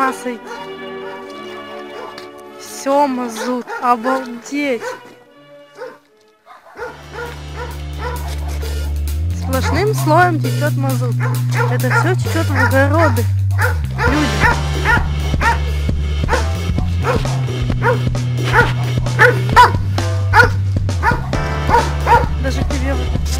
ума сойти. Сема обалдеть. Сплошным слоем течет мазут. Это все течет в огороды. Люди. Даже к тебе вот.